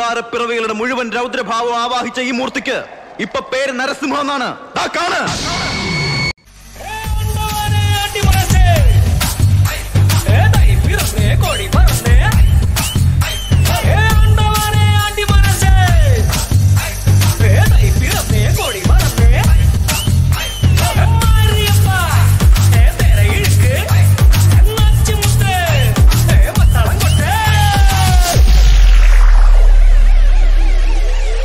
അവതാരപ്പിറവികളുടെ മുഴുവൻ രൗദ്രഭാവം ആവാഹിച്ച ഈ മൂർത്തിക്ക് ഇപ്പൊ പേര് നരസിംഹം എന്നാണ്.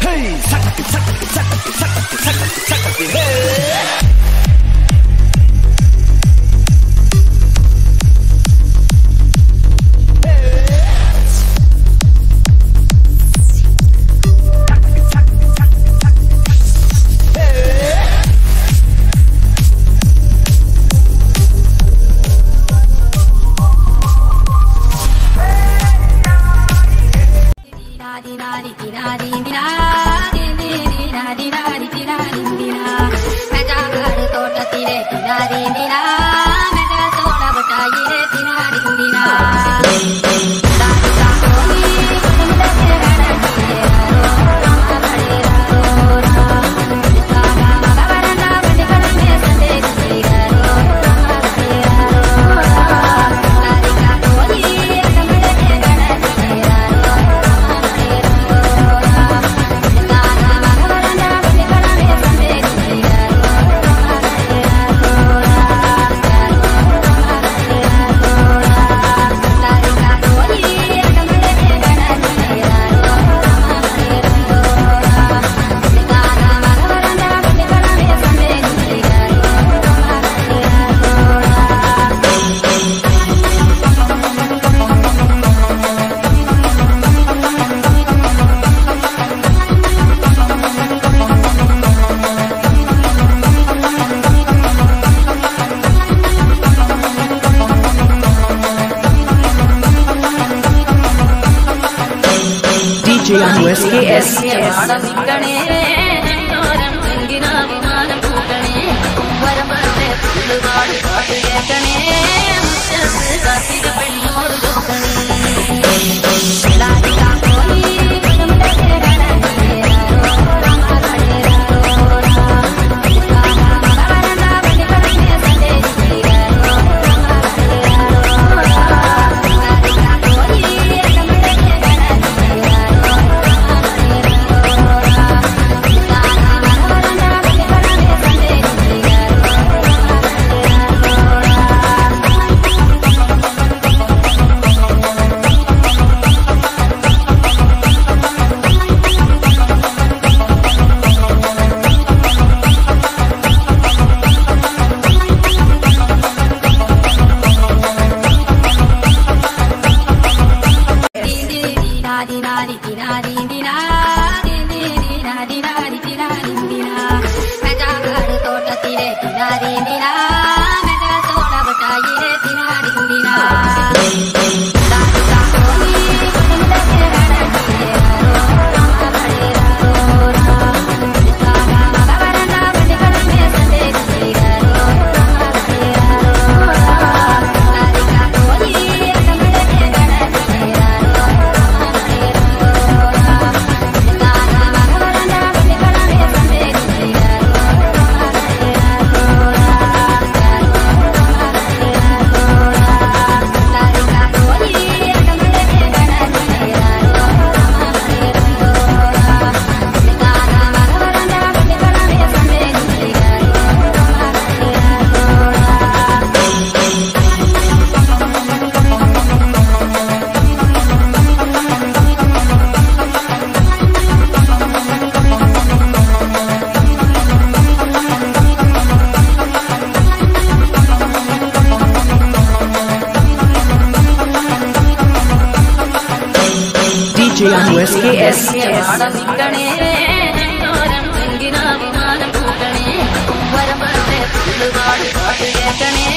헤이 삭삭삭삭삭삭삭삭 ప్రజాగాడు తోట తిరే తిరారీ నిరా गणे దినా వెనక తోడబుట్టాయి తినాడి దినా விஜயம் எஸ்கேஎஸ் பாட்டு கேட்கணே